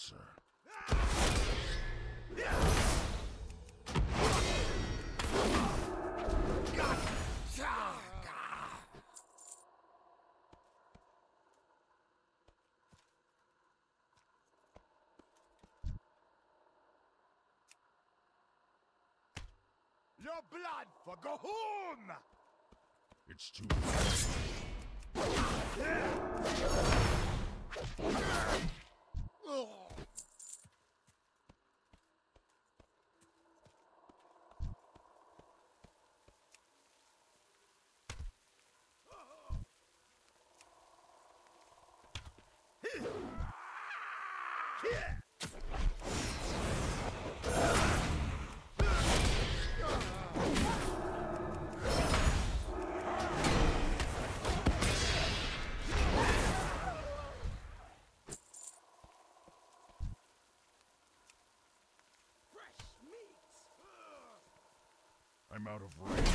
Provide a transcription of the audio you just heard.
answer. Your blood for Gahoon! It's too late. I'm out of range.